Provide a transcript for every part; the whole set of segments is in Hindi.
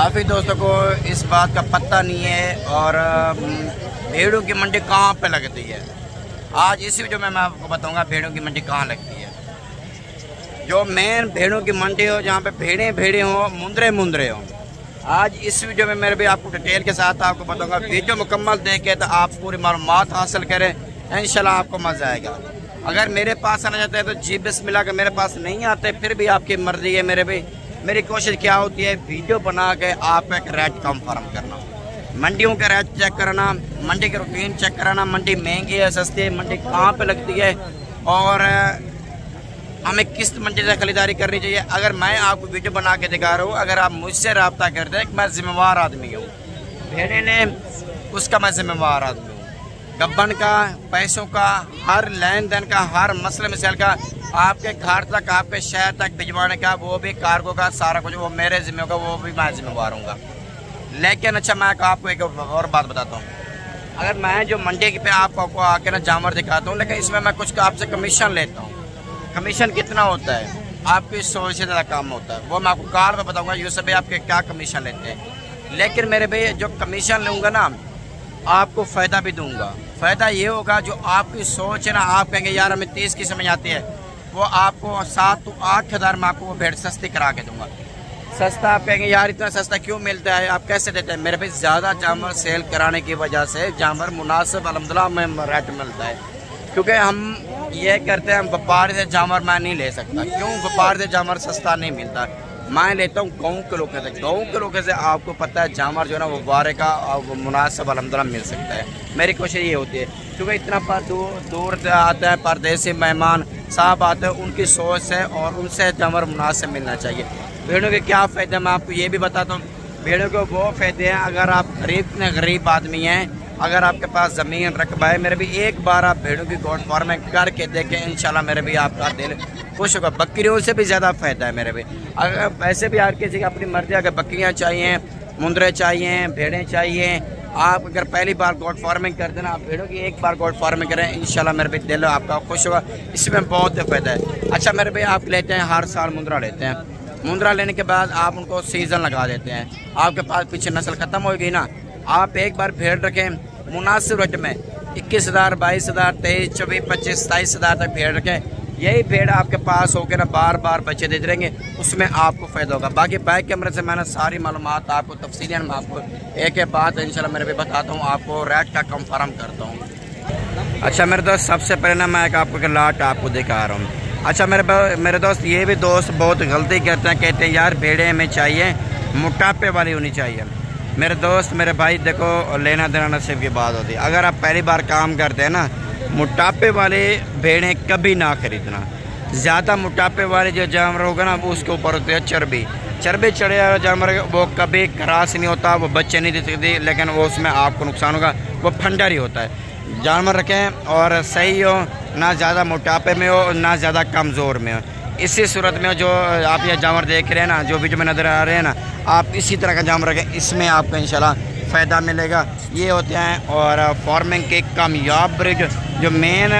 काफ़ी दोस्तों को इस बात का पता नहीं है और भेड़ों की मंडी कहाँ पे लगती है? आज इस वीडियो में, मैं आपको बताऊँगा भेड़ों की मंडी कहाँ लगती है। जो मेन भेड़ों की मंडी हो, जहाँ पे भेड़े भेड़े हो, मुंदरे मुंदरे हो। आज इस वीडियो में मेरे भी आपको डिटेल के साथ आपको बताऊँगा, वीडियो मुकम्मल देखे तो आप पूरी मालूम हासिल करें इन आपको मज़ा आएगा। अगर मेरे पास आना चाहते हैं तो जी बिस मिला कर मेरे पास नहीं आते, फिर भी आपकी मर्ज़ी है मेरे भी। मेरी कोशिश क्या होती है, वीडियो बना के आप एक रेट कंफर्म करना। मंडियों का रेट चेक करना, मंडी का रूटीन चेक कराना, मंडी महँगी है, सस्ती है, मंडी कहाँ पे लगती है, और हमें किस मंडी से खरीदारी करनी चाहिए। अगर मैं आपको वीडियो बना के दिखा रहा हूँ, अगर आप मुझसे रबता करते हैं मैं जिम्मेवार आदमी हूँ। भेड़े ने, उसका मैं जिम्मेवार आदमी गब्बन का, पैसों का, हर लेन देन का, हर मसले मसल का, आपके घर तक, आपके शहर तक भिजवाने का, वो भी कार्गो का, सारा कुछ, वो मेरे जिम्मे होगा वो भी मैं जिम्मेवार हूँ लेकिन अच्छा मैं आपको एक और बात बताता हूँ। अगर मैं जो मंडी पे आपको आके ना जानवर दिखाता हूँ, लेकिन इसमें मैं कुछ आपसे कमीशन लेता हूँ। कमीशन कितना होता है? आपकी सोच से ज़्यादा काम होता है। वो मैं आपको कार में बताऊँगा, यूँ सभी आपके क्या कमीशन लेते हैं। लेकिन मेरे भाई, जो कमीशन लूँगा ना, आपको फ़ायदा भी दूँगा। फ़ायदा ये होगा जो आपकी सोच है ना, आप कहेंगे, यार, हमें तीस की समझ आती है। वो आपको सात तो आठ हज़ार में आपको वो भेड़ सस्ती करा के दूँगा। सस्ता, आप कहेंगे, यार, इतना सस्ता क्यों मिलता है? आप कैसे देते हैं? मेरे पास ज़्यादा जानवर सेल कराने की वजह से जानवर मुनासिब अलहमदिल्ला में रेट मिलता है। क्योंकि हम ये करते हैं व्यापार से जानवर मैं नहीं ले सकता। क्यों? व्यापार से जानवर सस्ता नहीं मिलता। मैं लेता हूँ गाँव के लोगों से गाँव के लोगों से आपको पता है, जानवर जो है ना, वो बारे का मुनासिब अलहमदिल्ला मिल सकता है। मेरी कोशिश ये होती है, क्योंकि इतना पर दूर दूर से आते हैं, परदेसी मेहमान साहब आते हैं, उनकी सोच है और उनसे जानवर मुनासिब मिलना चाहिए। भेड़ों के क्या फ़ायदे मैं आपको ये भी बताता हूँ, भेड़ों के वो फ़ायदे हैं, अगर आप गरीब ने गरीब आदमी हैं अगर आपके पास ज़मीन रकबा है मेरे भी एक बार आप भेड़ों की गोट फ़ार्मिंग करके देखें इन मेरे भी आपका दिल खुश होगा। बकरियों से भी ज़्यादा फ़ायदा है मेरे भी। अगर वैसे भी हर किसी की अपनी मर्ज़ी, अगर बकरियाँ चाहिए, मुंदरे चाहिए, भेड़ें चाहिए, आप अगर पहली बार गोड फ़ार्मिंग कर देना, आप भेड़ों की एक बार गोड फ़ार्मिंग करें इन मेरे भी दिल आपका खुश होगा। इसमें बहुत फ़ायदा है। अच्छा मेरे भाई, आप लेते हैं, हर साल मुंद्रा लेते हैं। मुंद्रा लेने के बाद आप उनको सीज़न लगा देते हैं। आपके पास पीछे नस्ल ख़त्म होगी ना, आप एक बार भेड़ रखें मुनासिब रेट में इक्कीस हज़ार, बाईस हज़ार, तेईस, चौबीस, पच्चीस, सताईस हज़ार तक भेड़ रखें यही भेड़ आपके पास होकर ना बार बार बच्चे देते रहेंगे उसमें आपको फ़ायदा होगा। बाकी बैक कैमरे से मैंने सारी मालूम आपको तफसी मैं आपको एक एक बात इन मेरे भी बताता हूँ, आपको रेट का कंफर्म करता हूँ। अच्छा मेरे दोस्त, सबसे पहले ना मैं एक आपको लाट आपको दिखा रहा हूँ। अच्छा मेरे मेरे दोस्त, ये भी दोस्त बहुत गलती करते हैं, कहते हैं, यार, भेड़े हमें चाहिए, मोटापे वाली होनी चाहिए। मेरे दोस्त, मेरे भाई, देखो लेना देना नसीब की बात होती। है अगर आप पहली बार काम करते हैं ना, मोटापे वाले भेड़ें कभी ना खरीदना। ज़्यादा मोटापे वाले जो जानवर होगा ना, वो उसके ऊपर होते हैं चर्बी। चर्बी चढ़े वाला जानवर, वो कभी क्रास नहीं होता, वो बच्चे नहीं दे सकती, लेकिन वो उसमें आपको नुकसान होगा, वो फंडर ही होता है। जानवर रखें, और सही हो, ना ज़्यादा मोटापे में हो, ना ज़्यादा कमज़ोर में हो। इसी सूरत में जो आप ये जानवर देख रहे हैं ना, जो जो में नज़र आ रहे हैं ना आप इसी तरह का जानवर रखें, इसमें आपको इंशाल्लाह फ़ायदा मिलेगा। ये होते हैं और फ़ार्मिंग के कामयाब ब्रिज, जो मेन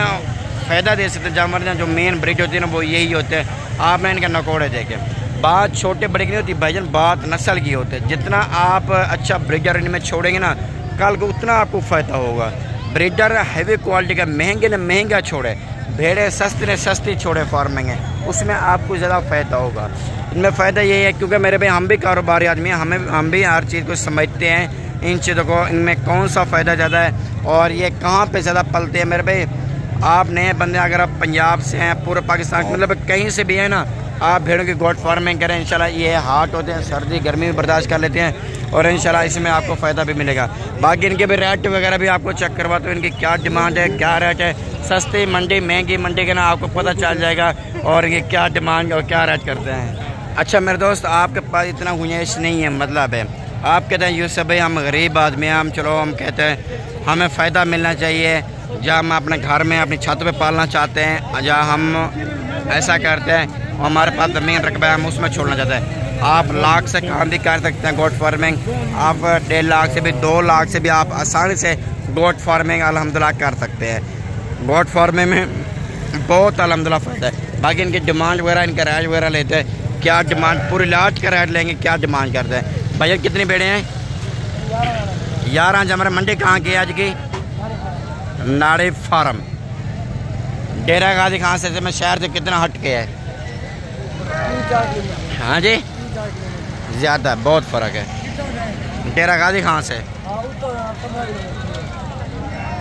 फ़ायदा दे सकते जानवर जो मेन ब्रिज होते हैं ना, वो यही होते हैं। आपने इनके नकोड़े देखे। बात छोटे बड़े की नहीं होती, भाईजान, बात नस्ल की होती है। जितना आप अच्छा ब्रिजर इनमें छोड़ेंगे ना, कल को उतना आपको फ़ायदा होगा। ब्रिजर हैवी क्वालिटी का, महँगे ने महँगा छोड़े, भेड़े सस्ते ने सस्ती छोड़े फ़ार्मिंग है, उसमें आपको ज़्यादा फ़ायदा होगा। इनमें फ़ायदा यही है क्योंकि मेरे भाई, हम भी कारोबारी आदमी हैं, हमें, हम भी हर चीज़ को समझते हैं, इन चीज़ों को, इनमें कौन सा फ़ायदा ज़्यादा है और ये कहाँ पे ज़्यादा पलते हैं मेरे भाई? आप नए बंदे, अगर आप पंजाब से हैं, पूरे पाकिस्तान मतलब कहीं से भी है ना, आप भेड़ों की गोट फ़ार्मिंग करें, इंशाल्लाह ये हाट होते हैं, सर्दी, गर्मी भी बर्दाश्त कर लेते हैं और इंशाल्लाह इसमें आपको फ़ायदा भी मिलेगा। बाकी इनके भी रेट वगैरह भी आपको चेक करवाते हो, इनकी क्या डिमांड है, क्या रेट है, सस्ती मंडी, महँगी मंडी के ना आपको पता चल जाएगा और ये क्या डिमांड और क्या रेट करते हैं। अच्छा मेरे दोस्त, आपके पास इतना गुंजाइश नहीं है मतलब है। आप कहते हैं यूसफ भाई हम गरीब आदमी हैं, हम चलो, हम कहते हैं, हमें फ़ायदा मिलना चाहिए। जहाँ हम अपने घर में, अपनी छत पे पालना चाहते हैं, जहाँ हम ऐसा करते हैं हमारे पास ज़मीन रकबा है, हम उसमें छोड़ना चाहते हैं। आप लाख से काम भी कर सकते हैं गोट फ़ार्मिंग आप डेढ़ लाख से भी, दो लाख से भी आप आसानी से गोट फ़ार्मिंग अलहमदिल्ला कर सकते हैं। गोट फ़ार्मिंग में बहुत अलहमदिल्ला फ़ायदा है। बाकी इनकी डिमांड वगैरह, इनका रेट वगैरह लेते हैं। क्या डिमांड, पूरी लाट का रेट लेंगे, क्या डिमांड करते हैं? भैया कितने बेड़े हैं? यारह जमर, मंडी कहाँ की आज की? नाड़े फार्म। डेरा गाजी कहाँ से थे मैं शहर से कितना हट के है। हाँ जी? ज़्यादा, बहुत फ़र्क है। डेरा गाजी कहाँ से।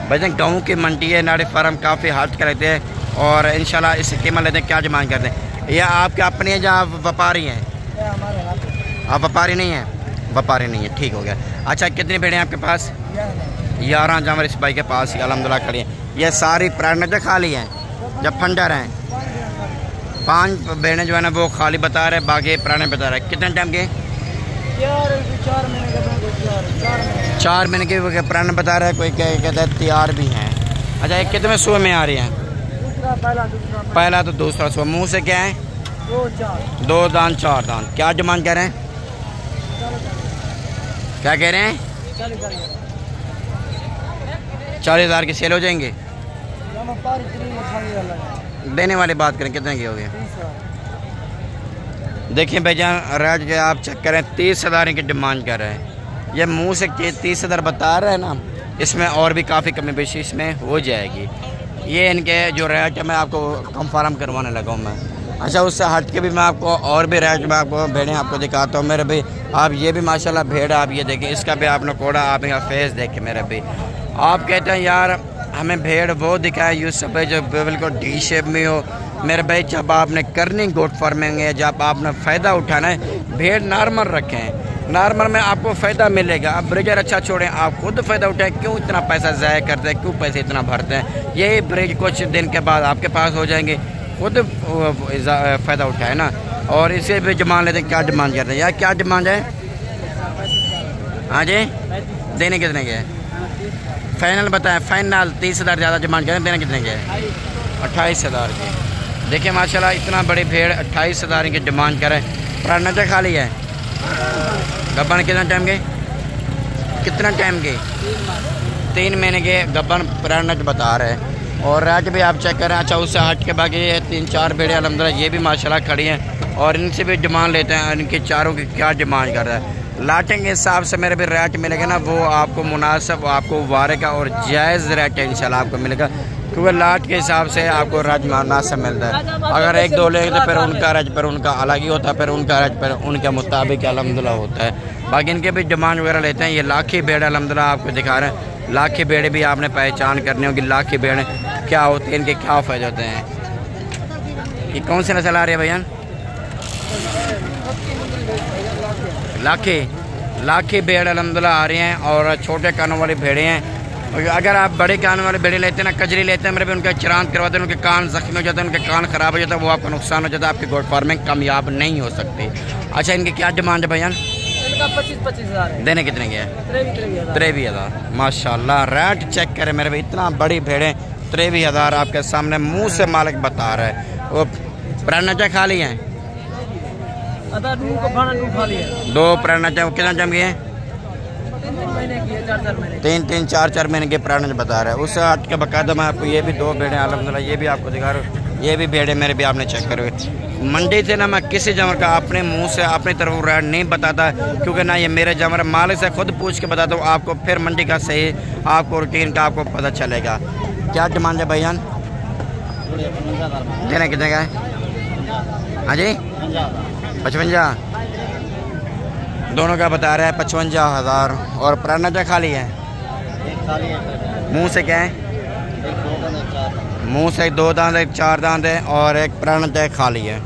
भाई गाँव की मंडी है, नाड़े फार्म काफ़ी हट के रहते हैं और इंशाल्लाह इसकी कीमत लेते हैं क्या डिमांड करते हैं। या आपके अपने हैं? जहाँ व्यापारी हैं आप व्यापारी नहीं हैं? व्यापारी नहीं है ठीक हो गया। अच्छा कितनी भेड़े हैं आपके पास? ग्यारह। जानवर इस भाई के पास ही अलहमदिल्ला खड़ी हैं। ये सारी प्राण खाली हैं जब फंडर हैं? पाँच भेड़ें जो है ना वो खाली बता रहे बाकी पुराने बता रहे कितने टाइम के? चार महीने के पुराने बता रहे कोई कहते हैं तैयार भी हैं। अच्छा ये कितने सुबह में आ रही हैं? पहला तो दूसरा सुबह मुँह से क्या है? दो दान चार दान क्या डिमांड कर रहे हैं? क्या कह रहे हैं? चालीस हज़ार की सेल हो जाएँगे। देने वाली बात करें कितने की हो गए देखिए भाईजान राज के आप चेक करें तीस हज़ार की डिमांड कर रहे हैं। ये मुँह से तीस हज़ार बता रहे हैं ना इसमें और भी काफ़ी कमी पेशी इसमें हो जाएगी। ये इनके जो रेट है मैं आपको कंफर्म करवाने लगा हूँ मैं। अच्छा उससे हट के भी मैं आपको और भी रेट में आपको भेड़ें आपको दिखाता हूँ। मेरे भाई आप ये भी माशाल्लाह भेड़ आप ये देखें इसका भी आपने कोड़ा, आप इनका फेस देखें मेरे भाई आप कहते हैं, यार, हमें भेड़ वो दिखाए, यू सब जो बिल्कुल डी शेप में हो। मेरे भाई, जब आपने करनी गोट फ़ार्मिंग है, जब आपने फ़ायदा उठाना है, भेड़ नॉर्मल रखें। नॉर्मल में आपको फ़ायदा मिलेगा। आप ब्रिजर अच्छा छोड़ें, आप खुद फ़ायदा उठाएँ, क्यों इतना पैसा ज़ाया करते हैं, क्यों पैसे इतना भरते हैं? यही ब्रिज कुछ दिन के बाद आपके पास हो जाएँगे। खुद फ़ायदा उठाए ना। और इसे भी डिमांड लेते हैं, क्या डिमांड करते हैं? यार, क्या डिमांड है? हाँ जी? देने कितने के फाइनल बताएँ, फाइनल तीस हज़ार ज़्यादा डिमांड करें, देने कितने के अट्ठाईस हज़ार के। देखिए, माशाल्लाह, इतना बड़ी भीड़, अट्ठाईस हज़ार की डिमांड करें। पुराना तो खाली है। गब्बन कितना टाइम के कितना टाइम के तीन महीने के गब्बन पुराना बता रहे हैं। और रेट भी आप चेक करें अच्छा उससे हट के बाकी ये तीन चार भेड़े अलहमदिल्ला ये भी माशाल्लाह खड़ी हैं। और इनसे भी डिमांड लेते हैं, इनके चारों की क्या डिमांड कर रहा है। लाटे के हिसाब से मेरे भी रेट मिलेगा ना, वो आपको मुनासिब, आपको वारे का और जायज़ रेट इंशाल्लाह आपको मिलेगा। क्योंकि लाट के हिसाब से आपको रज मुनासिब मिलता है। अगर एक दो लेंगे तो फिर उनका रज पर उनका अलग ही होता है, फिर उनका रज पर उनके मुताबिक अलहमदिल्ला होता है। बाकी इनके भी डिमांड वगैरह लेते हैं। ये लाखी भेड़ अलहमदिल्ला आपको दिखा रहे हैं। लाखी भेड़े भी आपने पहचान करनी होगी, लाखी भेड़ क्या होते हैं, इनके क्या फ़ायदे होते हैं? ये कौन सी नस्ल आ रही है भैया? लाखी लाखी भेड़ अलहमदिल्ला आ रही हैं और छोटे कानों वाली भेड़े हैं। अगर आप बड़े कान वाले भेड़े लेते हैं ना कजरी लेते हैं मेरे भी उनका चरान करवाते हैं उनके कान जख्मी हो जाते हैं उनके कान ख़राब हो जाता है वो आपका नुकसान हो जाता है आपकी गोड फ़ार्मिंग कामयाब नहीं हो सकती। अच्छा इनकी क्या डिमांड है भैया? पच्चीस पच्चीस हज़ार देने कितने के हैं? त्रेवी हज़ार। माशा रेट चेक करें मेरे भाई इतना बड़ी भेड़ें त्रेवी हज़ार आपके सामने मुँह से मालिक बता रहे हैं। वो प्रणचा खाली हैं? दो प्रणचा कितना जम गए हैं? तीन तीन, चार चार महीने के प्राण बता रहे हैं। उससे हट के बकायदा मैं आपको ये भी दो भेड़े अलहमदिल्ला ये भी आपको दिखा रहा हूँ। ये भी भेड़े मेरे भी आपने चेक करे मंडी से ना मैं किसी जमर का अपने मुँह से, अपनी तरफ़ रेट नहीं बताता, क्योंकि ना ये मेरे जमर मालिक से खुद पूछ के बताता हूँ, आपको फिर मंडी का सही, आपको रूटीन का आपको पता चलेगा। क्या डिमांड है भैया देना कितने का है? हाँ जी? पचवंजा। दोनों का बता रहा है पचवंजा हज़ार और पुराना खाली है। मुँह से क्या है? मुँह से दो दांत एक चार दांत है और एक पुराना खाली है।